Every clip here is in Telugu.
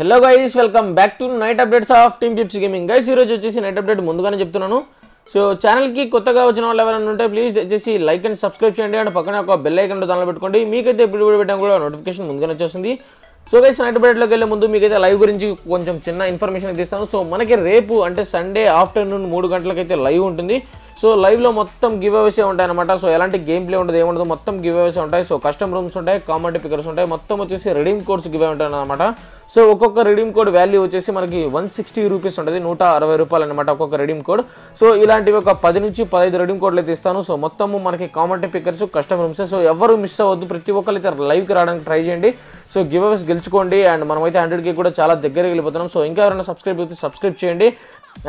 Hello guys welcome back to night updates of team pips gaming guys ఈరోజు వచ్చేసి నైట్ అప్డేట్ ముందుగానే చెప్తున్నాను. సో ఛానల్కి కొత్తగా వచ్చిన వాళ్ళు ఎవరైనా ఉంటే ప్లీజ్ దయచేసి లైక్ అండ్ సబ్స్క్రైబ్ చేయండి. అండ్ పక్కన ఒక బెల్ ఐకన్ దానిలో పెట్టుకోండి. మీకైతే ఇప్పుడు పెట్టడం కూడా నోటిఫికేషన్ ముందుగానే వచ్చేస్తుంది. సో గైస్ నైట్ అప్డేట్లోకి వెళ్ళే ముందు మీకైతే లైవ్ గురించి కొంచెం చిన్న ఇన్ఫర్మేషన్ అయితే ఇస్తాను. సో మనకి రేపు అంటే సండే ఆఫ్టర్నూన్ మూడు గంటలకైతే లైవ్ ఉంటుంది. సో లైవ్లో మొత్తం గివ్ అవేసే ఉంటాయి అనమాట సో ఎలాంటి గేమ్ ప్లే ఉండదు ఏముండదు మొత్తం గివ్ అవేసే ఉంటాయి. సో కస్టమ్ రూమ్స్ ఉంటాయి కామెంట్ పికర్స్ ఉంటాయి. మొత్తం వచ్చేసి రెడీమ్ కోర్స్ గివ్ ఉంటాయి అనమాట సో ఒక్కొక్క రెడీమ్ కోడ్ వాల్యూ వచ్చేసి మనకి వన్ సిక్స్టీ రూపీస్ ఉంటుంది నూట అరవై రూపాయలు అనమాట ఒక్కొక్క రెడీమ్ కోడ్ సో ఇలాంటివి ఒక పది నుంచి పదహైదు రెడీమ్ కోడ్లు అయితే ఇస్తాను. సో మొత్తము మనకి comment pickers customer rooms so ఎవరు మిస్ అవ్వద్దు. ప్రతి ఒక్కరు అయితే లైవ్కి రావడానికి ట్రై చేయండి. సో గివ్ అవేస్ గెలుచుకోండి. అండ్ మనమైతే హండ్రెడ్కి కూడా చాలా దగ్గరికి వెళ్ళిపోతున్నాం. సో ఇంకా ఎవరైనా సబ్స్క్రైబ్ అయితే సబ్స్క్రైబ్ చేయండి.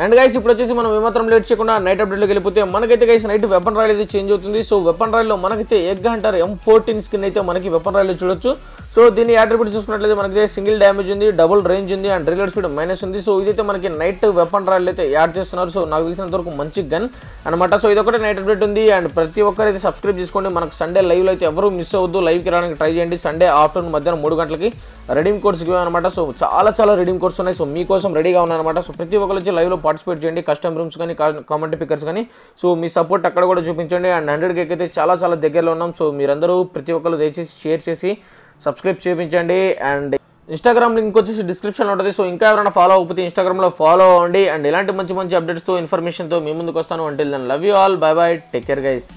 అండ్ గైస్ ఇప్పుడు వచ్చేసి మనం ఏమాత్రం లేట్ చేయకుండా నైట్ అప్డేట్లోకి వెళ్ళిపోతే మనకైతే గైస్ నైట్ వెపన్ రాయల్ అయితే చేంజ్ అవుతుంది. సో వెపన్ రాయల్లో మనకైతే egg hunter M fourteen skin అయితే మనకి వెపన్ రాయల్లో చూడొచ్చు. సో దీని యాట్రిబ్యూట్ చూసుకున్నట్లయితే మనకి సింగిల్ డ్యామేజ్ ఉంది డబుల్ రేంజ్ ఉంది అండ్ రిలేట్ స్పీడ్ మైనస్ ఉంది. సో ఇదైతే మనకి నైట్ వెపన్ రాయల్ అయితే యాడ్ చేస్తున్నారు. సో నాకు తెలిసినంత వరకు మంచి గన్ అనమాట సో ఇది ఒకటే నైట్ అప్డేట్ ఉంది. అండ్ ప్రతి ఒక్కరైతే సబ్స్క్రైబ్ చేసుకోండి. మనకు సండే లైవ్లో అయితే ఎవరు మిస్ అవ్వద్దు. లైవ్కి రావడానికి ట్రై చేయండి. సండే ఆఫ్టర్నూన్ మధ్యాహ్నం మూడు గంటలకి రెడీమ్ కోడ్స్ అనమాట సో చాలా చాలా రెడీమ్ కోడ్స్ ఉన్నాయి. సో మీకోసం రెడీగా ఉన్నాయన్నమాట సో ప్రతి ఒక్కరు వచ్చి లైవ్లో పార్టిసిపేట్ చేయండి. కస్టమ్ రూమ్స్ కానీ కామెంట్ పికర్స్ కానీ. సో మీ సపోర్ట్ అక్కడ కూడా చూపించండి. అండ్ హండ్రెడ్ కేక్ అయితే చాలా చాలా దగ్గరలో ఉన్నాం. సో మీరందరూ ప్రతి ఒక్కరు దయచేసి షేర్ చేసి సబ్స్క్రైబ్ చేయించండి అండ్ ఇన్స్టాగ్రామ్ లింక్ వచ్చేసి డిస్క్రిప్షన్లో ఉంటుంది. సో ఇంకా ఎవరైనా ఫాలో అవ్వకపోతే ఇన్స్టాగ్రామ్లో ఫాలో అవ్వండి. అండ్ ఇలాంటి మంచి మంచి అప్డేట్స్తో ఇన్ఫర్మేషన్తో మీ ముందుకు వస్తాను. అంటే love you all bye bye take care guys